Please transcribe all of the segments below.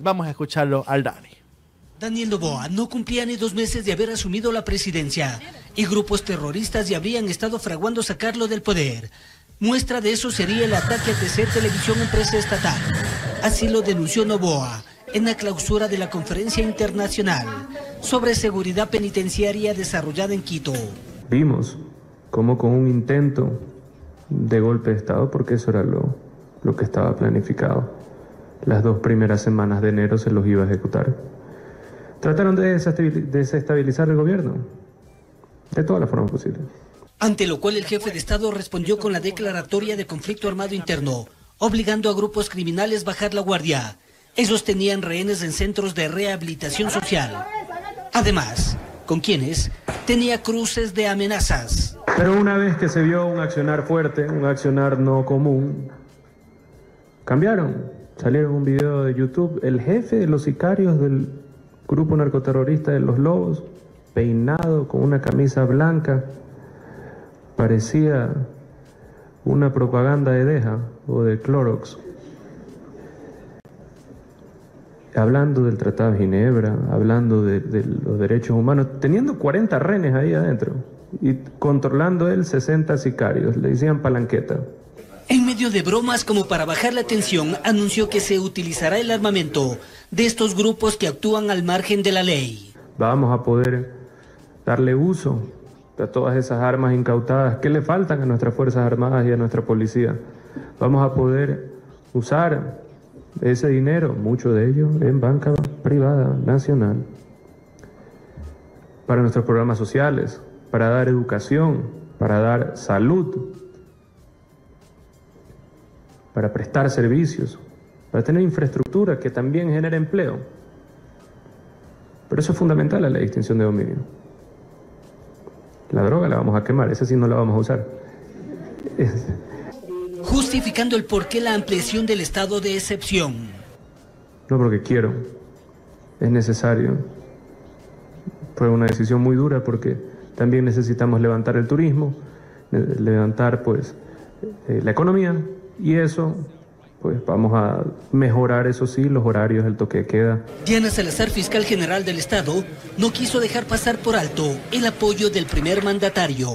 Vamos a escucharlo al Dani. Daniel Novoa no cumplía ni dos meses de haber asumido la presidencia y grupos terroristas ya habrían estado fraguando sacarlo del poder. Muestra de eso sería el ataque a TC Televisión Empresa Estatal. Así lo denunció Novoa en la clausura de la conferencia internacional sobre seguridad penitenciaria desarrollada en Quito. Vimos como con un intento de golpe de Estado, porque eso era lo, lo que estaba planificado, las dos primeras semanas de enero se los iba a ejecutar. Trataron de desestabilizar el gobierno de todas las formas posibles. Ante lo cual el jefe de Estado respondió con la declaratoria de conflicto armado interno, obligando a grupos criminales a bajar la guardia. Ellos tenían rehenes en centros de rehabilitación social. Además, con quienes tenía cruces de amenazas. Pero una vez que se vio un accionar fuerte, un accionar no común, cambiaron. Salieron un video de YouTube, el jefe de los sicarios del grupo narcoterrorista de los Lobos, peinado con una camisa blanca, parecía una propaganda de Deja o de Clorox. Hablando del Tratado de Ginebra, hablando de, los derechos humanos, teniendo 40 renes ahí adentro y controlando él 60 sicarios, le decían palanqueta. En medio de bromas como para bajar la tensión, anunció que se utilizará el armamento de estos grupos que actúan al margen de la ley. Vamos a poder darle uso a todas esas armas incautadas que le faltan a nuestras Fuerzas Armadas y a nuestra policía. Vamos a poder usar ese dinero, mucho de ello, en banca privada nacional, para nuestros programas sociales, para dar educación, para dar salud, para prestar servicios, para tener infraestructura que también genere empleo. Pero eso es fundamental a la distinción de dominio. La droga la vamos a quemar, esa sí no la vamos a usar. Justificando el por qué la ampliación del estado de excepción. No porque quiero, es necesario. Fue una decisión muy dura porque también necesitamos levantar el turismo, levantar pues eh, la economía y eso pues vamos a mejorar, eso sí, los horarios, el toque de queda. Diana Salazar, fiscal general del Estado, no quiso dejar pasar por alto el apoyo del primer mandatario.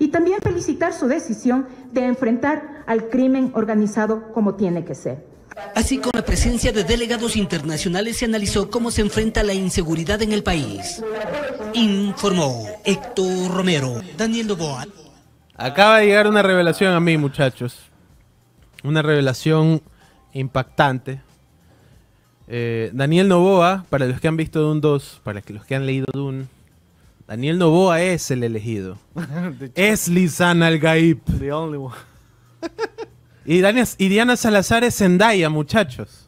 Y también felicitar su decisión de enfrentar al crimen organizado como tiene que ser. Así con la presencia de delegados internacionales se analizó cómo se enfrenta la inseguridad en el país. Informó Héctor Romero, Daniel Novoa. Acaba de llegar una revelación a mí, muchachos una revelación impactante. Eh, Daniel Novoa, para los que han visto Dune 2, para los que han leído Dune, Daniel Novoa es el elegido. es Lisan Al-Gaib. The only one. y, y Diana Salazar es Zendaya, muchachos.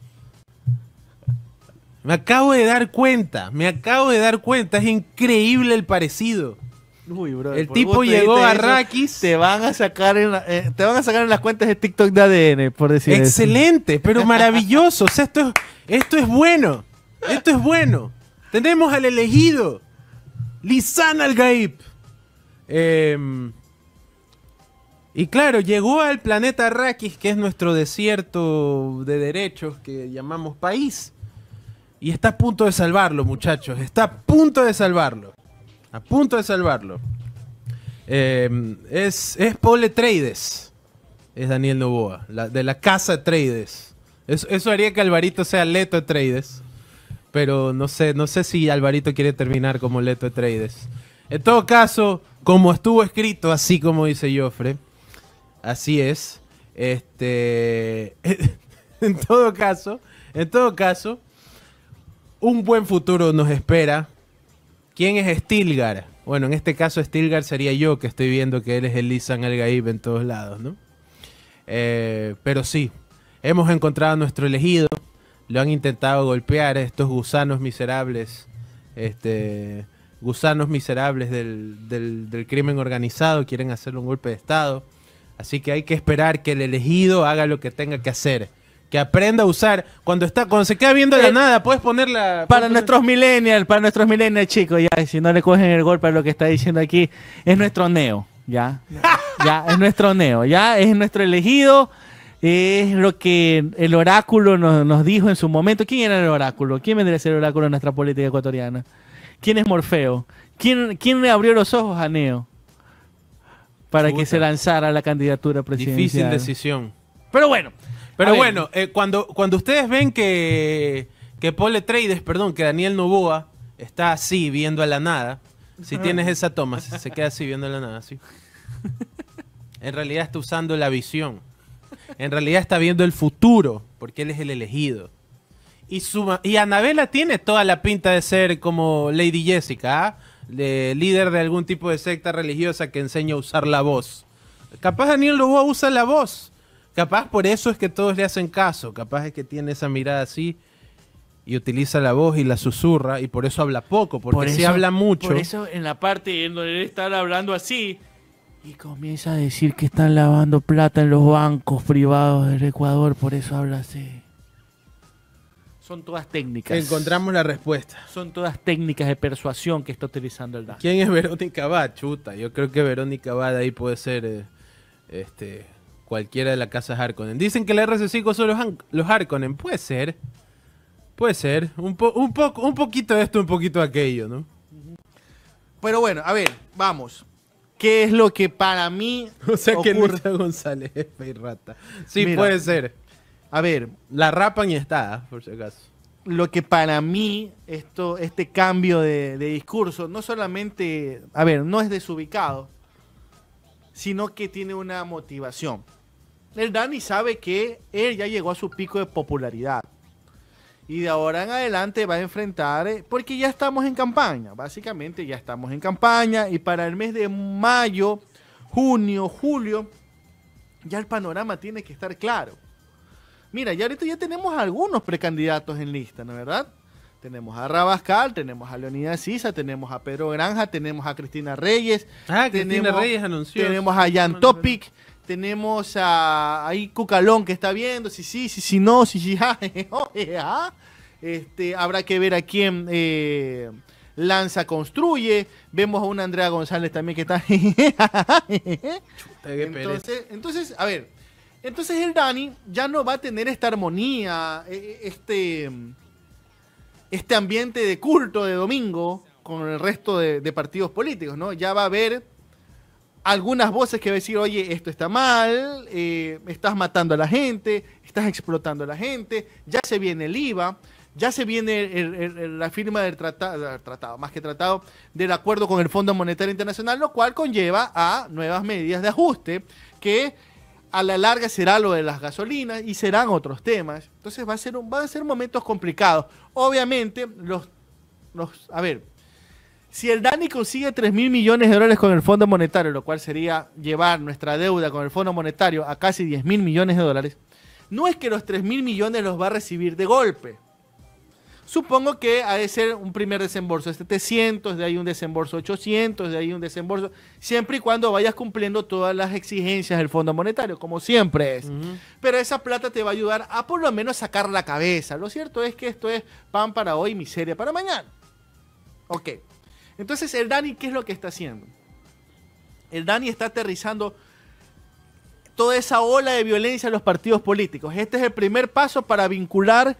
Me acabo de dar cuenta, me acabo de dar cuenta, es increíble el parecido el tipo llegó a Rakis. Te van a sacar en eh, te van a sacar en las cuentas de TikTok de ADN, por decir Excelente, pero maravilloso. esto es, esto es bueno. Esto es bueno. Tenemos al elegido. Lisan al Gaib. Em, y claro, llegó al planeta Rakis, que es nuestro desierto de derechos que llamamos país. Y está a punto de salvarlo, muchachos. Está a punto de salvarlo. A punto de salvarlo. Em, es, es Paul Trades. Es Daniel Novoa. de la casa Trades. Eso, haría que Alvarito sea Leto Trades. Pero no sé, no sé si Alvarito quiere terminar como Leto Trades. En todo caso, como estuvo escrito, así como dice Joffre. Así es. Este. en todo caso. En todo caso. Un buen futuro nos espera ¿Quién es Stilgar? Bueno, en este caso Stilgar sería yo, que estoy viendo que él es el Lisan El Gaib en todos lados, ¿no? Eh, pero sí, hemos encontrado a nuestro elegido, lo han intentado golpear estos gusanos miserables, este, gusanos miserables del, del crimen organizado, quieren hacerle un golpe de Estado. Así que hay que esperar que el elegido haga lo que tenga que hacer que aprenda a usar. Cuando está, cuando se queda viendo la eh, nada, puedes ponerla. Para nuestros millennials, para nuestros millennials, chicos, ya, si no le cogen el golpe a lo que está diciendo aquí, es nuestro neo, ya. ya, es nuestro neo, ya, es nuestro elegido. Es lo que el oráculo nos, nos dijo en su momento. ¿Quién era el oráculo? ¿Quién vendría a ser el oráculo en nuestra política ecuatoriana? ¿Quién es Morfeo? ¿Quién, quién le abrió los ojos a Neo? Para que se lanzara la candidatura presidencial. Difícil decisión. Pero bueno. Pero bueno, eh, cuando, cuando ustedes ven que, que Paul Trades, perdón, que Daniel Novoa está así viendo a la nada, si tienes esa toma, se se queda así viendo a la nada, así. En realidad está usando la visión. En realidad está viendo el futuro, porque él es el elegido. Y, su, y Anabela tiene toda la pinta de ser como Lady Jessica, ¿ah? de líder de algún tipo de secta religiosa que enseña a usar la voz. Capaz Daniel Novoa usa la voz. Capaz por eso es que todos le hacen caso. Capaz es que tiene esa mirada así y utiliza la voz y la susurra y por eso habla poco, porque por si eso- habla mucho. Por eso en la parte en donde él está hablando así. Y comienza a decir que están lavando plata en los bancos privados del Ecuador, por eso habla así. Son todas técnicas. Encontramos la respuesta. Son todas técnicas de persuasión que está utilizando el DAN. ¿Quién es Verónica Abad? Chuta, yo creo que Verónica Abad ahí puede ser eh, este cualquiera de la casa Harkonnen. Dicen que la RC5 son los, los Harkonnen. Puede ser. Puede ser. Un, po- un, poco, un poquito de esto, un poquito de aquello, ¿no? Pero bueno, a ver, vamos. ¿Qué es lo que para mí O sea que ocurre? Luisa González es fe rata. Sí, Mira. puede ser. A ver, La rapan y está, por si acaso. lo que para mí esto, este cambio de, de discurso no solamente, a ver, no es desubicado, sino que tiene una motivación. El Dani sabe que él ya llegó a su pico de popularidad. Y de ahora en adelante va a enfrentar, eh, porque ya estamos en campaña, básicamente ya estamos en campaña y para el mes de mayo, junio, julio, ya el panorama tiene que estar claro. Mira, ya ahorita ya tenemos algunos precandidatos en lista, ¿no es verdad? Tenemos a Rabascal, tenemos a Leonidas Sisa, tenemos a Pedro Granja, tenemos a Cristina Reyes, Ah, Cristina tenemos, Reyes anunció. tenemos a Jan Topic, tenemos a ahí Cucalón que está viendo, si sí, si sí, no, si sí, ja, jeje, oje, ah. Este, habrá que ver a quién eh, lanza, construye. Vemos a una Andrea González también que está. Entonces, entonces, a ver, entonces el Dani ya no va a tener esta armonía, eh, este, este ambiente de culto de domingo con el resto de, de partidos políticos, ¿no? Ya va a haber algunas voces que decir, oye, esto está mal, eh, estás matando a la gente, estás explotando a la gente, ya se viene el IVA, ya se viene la firma del tratado, tratado, más que tratado, del acuerdo con el Fondo Monetario Internacional, lo cual conlleva a nuevas medidas de ajuste que a la larga será lo de las gasolinas y serán otros temas. Entonces va a ser un- van a ser momentos complicados. Obviamente, los, los a ver, si el Dani consigue 3 mil millones de dólares con el Fondo Monetario, lo cual sería llevar nuestra deuda con el Fondo Monetario a casi 10 mil millones de dólares, no es que los 3 mil millones los va a recibir de golpe. Supongo que ha de ser un primer desembolso de 700, de ahí un desembolso de 800, de ahí un desembolso, siempre y cuando vayas cumpliendo todas las exigencias del Fondo Monetario, como siempre es. Pero esa plata te va a ayudar a por lo menos sacar la cabeza. Lo cierto es que esto es pan para hoy, miseria para mañana. Ok. Entonces, el Dani, ¿qué es lo que está haciendo? El Dani está aterrizando toda esa ola de violencia en los partidos políticos. Este es el primer paso para vincular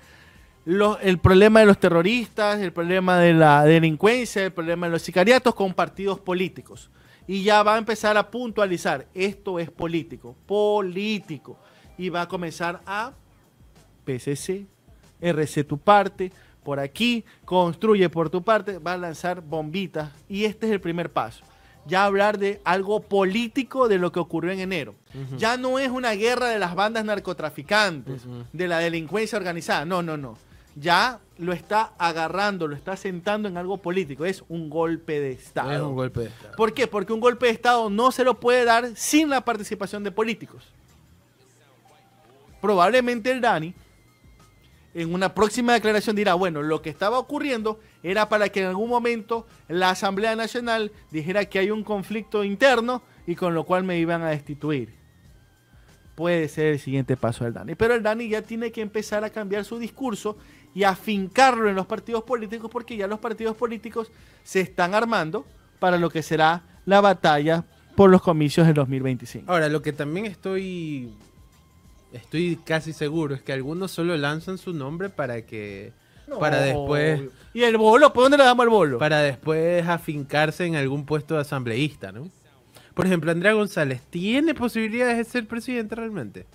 el problema de los terroristas, el problema de la delincuencia, el problema de los sicariatos con partidos políticos. Y ya va a empezar a puntualizar, esto es político, político. Y va a comenzar a PCC, RC tu parte, por aquí, construye por tu parte, va a lanzar bombitas. Y este es el primer paso. Ya hablar de algo político de lo que ocurrió en enero. Ya no es una guerra de las bandas narcotraficantes, de la delincuencia organizada. No, no, no. Ya lo está agarrando, lo está sentando en algo político. Es un golpe de Estado. Es un golpe de Estado. ¿Por qué? Porque un golpe de Estado no se lo puede dar sin la participación de políticos. Probablemente el Dani en una próxima declaración dirá, bueno, lo que estaba ocurriendo era para que en algún momento la Asamblea Nacional dijera que hay un conflicto interno y con lo cual me iban a destituir. Puede ser el siguiente paso del Dani. Pero el Dani ya tiene que empezar a cambiar su discurso y afincarlo en los partidos políticos porque ya los partidos políticos se están armando para lo que será la batalla por los comicios del 2025. Ahora, lo que también estoy estoy casi seguro, es que algunos solo lanzan su nombre para que No, para después ¿Y el bolo? ¿Por dónde le damos el bolo? para después afincarse en algún puesto de asambleísta, ¿no? Por ejemplo, Andrea González, ¿tiene posibilidades de ser presidente realmente?